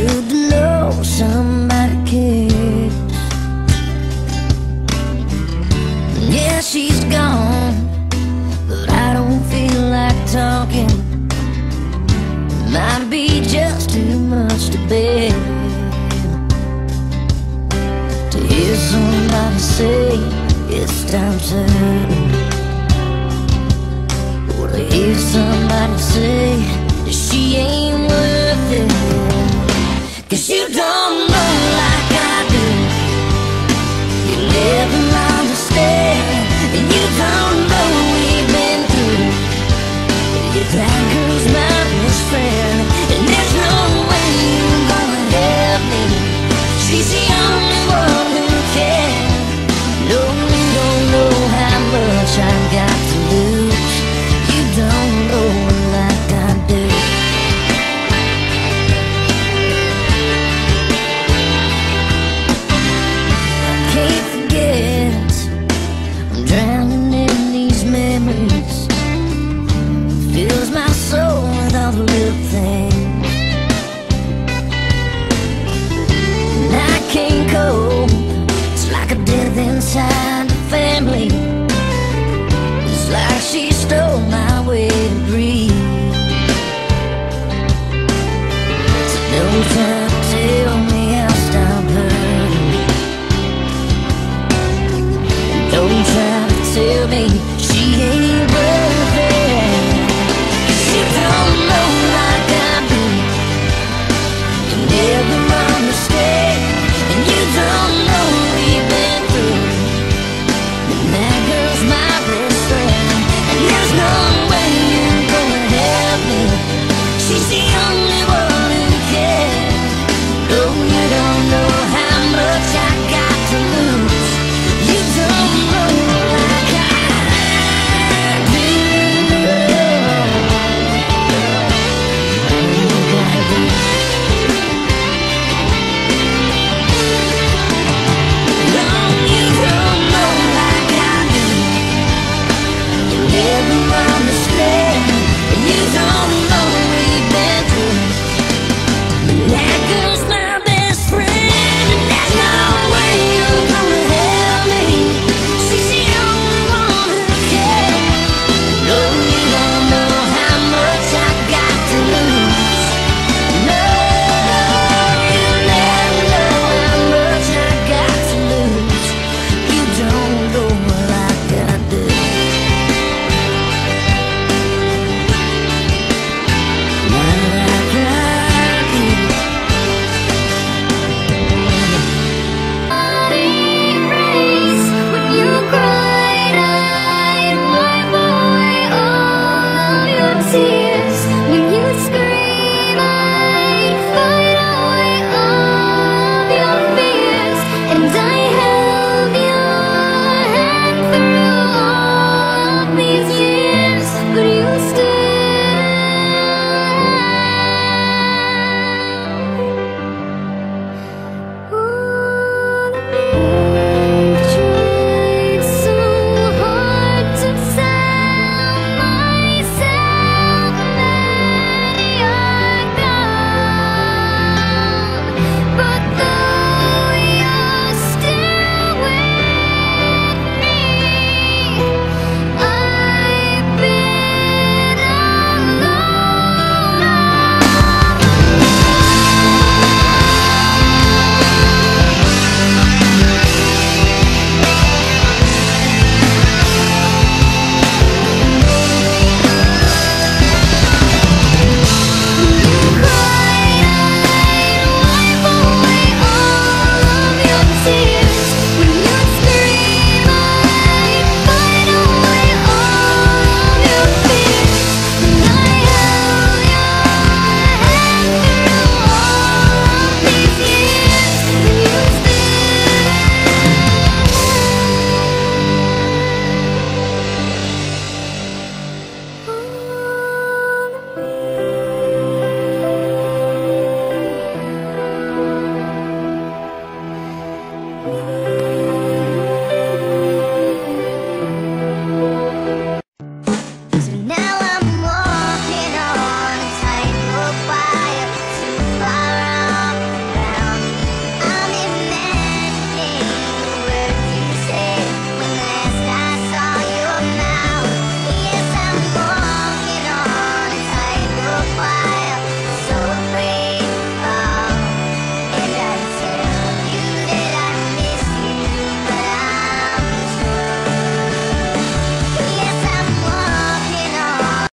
you'd love somebody cares Yeah, she's gone But I don't feel like talking. Might be just too much to bear. To hear somebody say It's time to hurt Or to hear somebody say She ain't worth it. Cause you don't